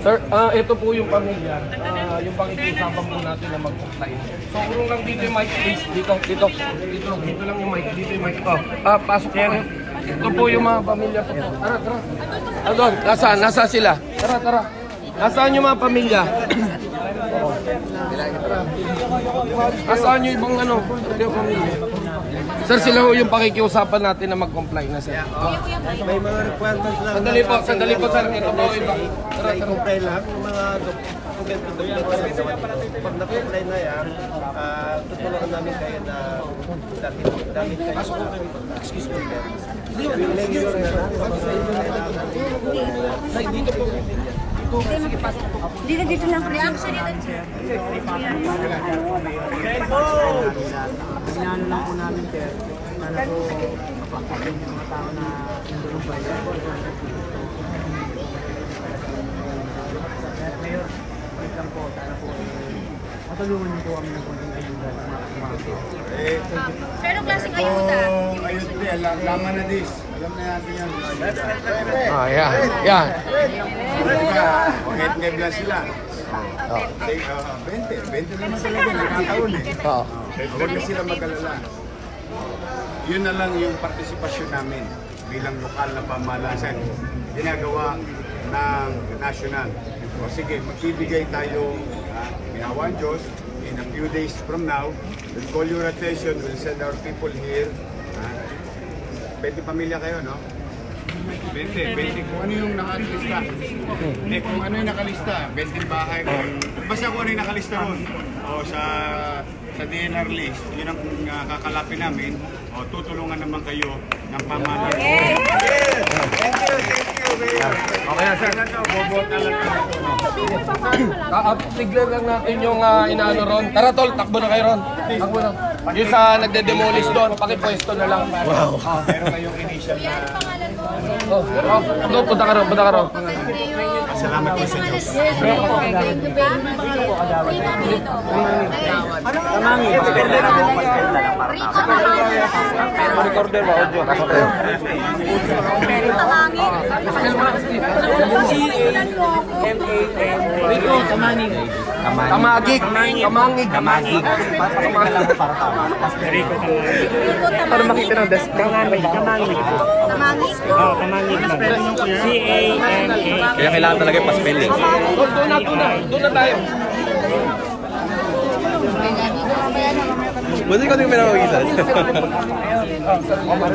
Sir, ah ito po yung pamilya. Ah, yung pakikiusapan po natin na mag-comply. So, urong lang dito yung mic, please. Dito, dito. Dito, dito lang yung mic. Dito yung mic. Ito. Ah, pasok po kayo. Ito po yung mga pamilya po. Tara, tara. Ah, doon. Nasaan? Nasaan sila? Tara, tara. Nasaan yung mga pamilya? Nasaan yung ibang ano? Yung pamilya. Sir, sila ho yung pakikiusapan natin na mag-comply na sir. May mga requirements lang. Sandali po, sandali po sir. Ito po iba. Tara, tara. comply lang yung mga dokumento dokumento pag na-comply na yan ah, tutulungan namin kayo na dati dami kayo excuse me Dito, dito lang. Reaction dito. Inaano lang po namin, sir. Sana po mapagpasin yung mga tao na nandun ba yan. Mayor, wait lang po. Sana po eh, matulungan niyo po kami ng konting ayuda sa mga kumakain. Pero klaseng ayuda. Ayun, alam, laman na this. Alam na natin yan. Ah, yan. Yan. Kahit ngebla sila. Oh. Take, uh, 20. 20 naman talaga, nakataon eh. Oo. Huwag na sila mag-alala. Yun na lang yung partisipasyon namin bilang lokal na pamalasan. Ginagawa ng national. O sige, magbibigay tayo, uh, minawan Diyos, in a few days from now, we'll call your attention, we'll send our people here. Uh, 20 pamilya kayo, no? 20, 20 kung ano yung nakalista. Hindi, kung ano yung nakalista, 20 bahay ko. Basta kung ano yung nakalista ron. O sa sa DNR list, yun ang uh, kakalapin namin. O tutulungan naman kayo ng pamahalaan. Okay na, sir. Ah, tignan lang natin yung uh, inaano ron. Tara tol, takbo na kayo ron. Takbo na. Yung sa nagde-demolish doon, pakipwesto na lang. Wow. Meron kayong initial na Oh, oh, doon, punta ka ron, punta ka ron. salamat po sa Diyos. Tamangi, pagkanda lang po. Pagkanda lang para tama. Recorder ba, audio? Rito, tamangig. Tamagig. Tamangig. Tamagig. Pagkanda lang po para tama. Para makita ng desk. Kamangig, kamangig ko. Oo, kamangig. C-A-M-A. Kaya kailangan talaga yung pa-spelling. Doon, doon na, doon na. Doon na tayo. Buti ko din may nakakita.